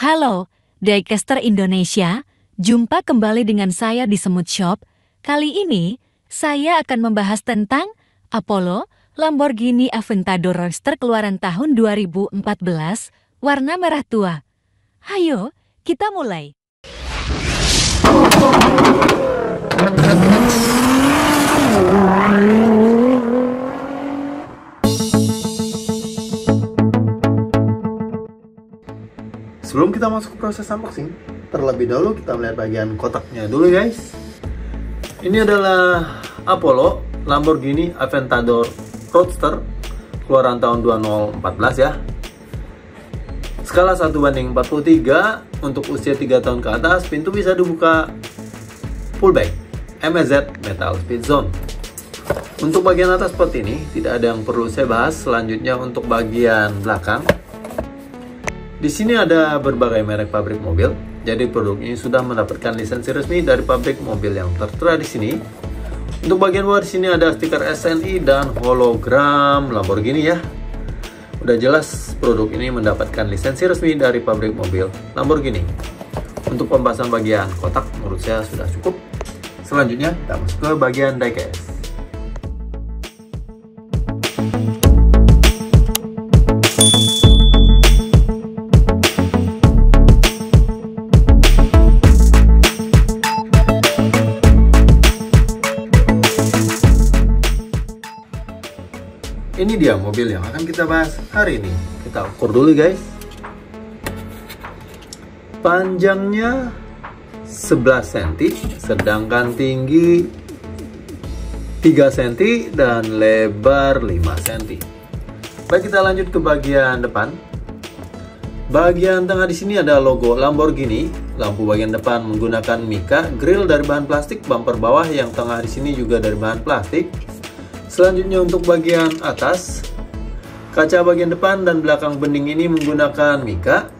Halo, Diecaster Indonesia. Jumpa kembali dengan saya di Semut Shop. Kali ini, saya akan membahas tentang Apollo Lamborghini Aventador Roadster keluaran tahun 2014, warna merah tua. Hayo, kita mulai. Sebelum kita masuk ke proses unboxing, terlebih dahulu kita melihat bagian kotaknya dulu guys. Ini adalah Apollo Lamborghini Aventador Roadster keluaran tahun 2014 ya. Skala 1 banding 43 untuk usia 3 tahun ke atas, pintu bisa dibuka full back MZ Metal Speed Zone. Untuk bagian atas seperti ini, tidak ada yang perlu saya bahas. Selanjutnya untuk bagian belakang, di sini ada berbagai merek pabrik mobil. Jadi produk ini sudah mendapatkan lisensi resmi dari pabrik mobil yang tertera di sini. Untuk bagian bawah di sini ada stiker SNI dan hologram Lamborghini ya. Udah jelas produk ini mendapatkan lisensi resmi dari pabrik mobil Lamborghini. Untuk pembahasan bagian kotak menurut saya sudah cukup. Selanjutnya kita masuk ke bagian diecast. Ini dia mobil yang akan kita bahas hari ini. Kita ukur dulu guys. Panjangnya 11 cm, sedangkan tinggi 3 cm dan lebar 5 cm. Baik kita lanjut ke bagian depan. Bagian tengah di sini ada logo Lamborghini. Lampu bagian depan menggunakan mica, grill dari bahan plastik, bumper bawah yang tengah di sini juga dari bahan plastik. Selanjutnya untuk bagian atas, kaca bagian depan dan belakang bening ini menggunakan mica.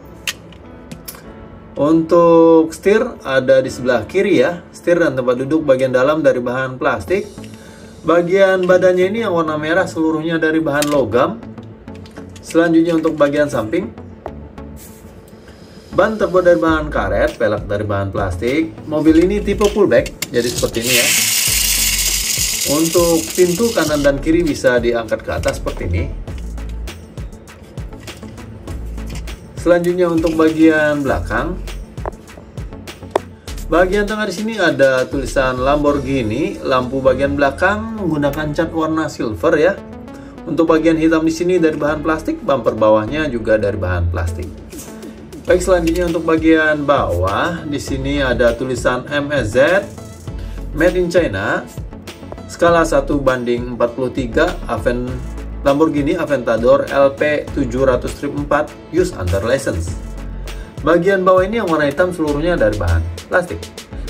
Untuk setir ada di sebelah kiri ya, setir dan tempat duduk bagian dalam dari bahan plastik. Bagian badannya ini yang warna merah seluruhnya dari bahan logam. Selanjutnya untuk bagian samping, ban terbuat dari bahan karet, pelek dari bahan plastik. Mobil ini tipe fullback, jadi seperti ini ya. Untuk pintu kanan dan kiri bisa diangkat ke atas seperti ini. Selanjutnya untuk bagian belakang. Bagian tengah di sini ada tulisan Lamborghini, lampu bagian belakang menggunakan cat warna silver ya. Untuk bagian hitam di sini dari bahan plastik, bumper bawahnya juga dari bahan plastik. Baik, selanjutnya untuk bagian bawah di sini ada tulisan MSZ Made in China skala 1 banding 43 Aven Lamborghini Aventador LP 700 strip 4 use under license. Bagian bawah ini yang warna hitam seluruhnya dari bahan plastik.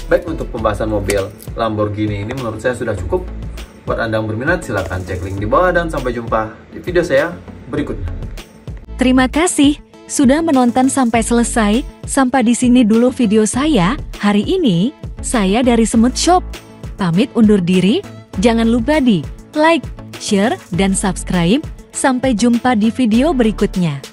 Baik untuk pembahasan mobil Lamborghini ini menurut saya sudah cukup. Buat Anda yang berminat silahkan cek link di bawah dan sampai jumpa di video saya berikutnya. Terima kasih sudah menonton sampai selesai. Sampai di sini dulu video saya. Hari ini, saya dari Semut Shop. Pamit undur diri. Jangan lupa di like, share, dan subscribe. Sampai jumpa di video berikutnya.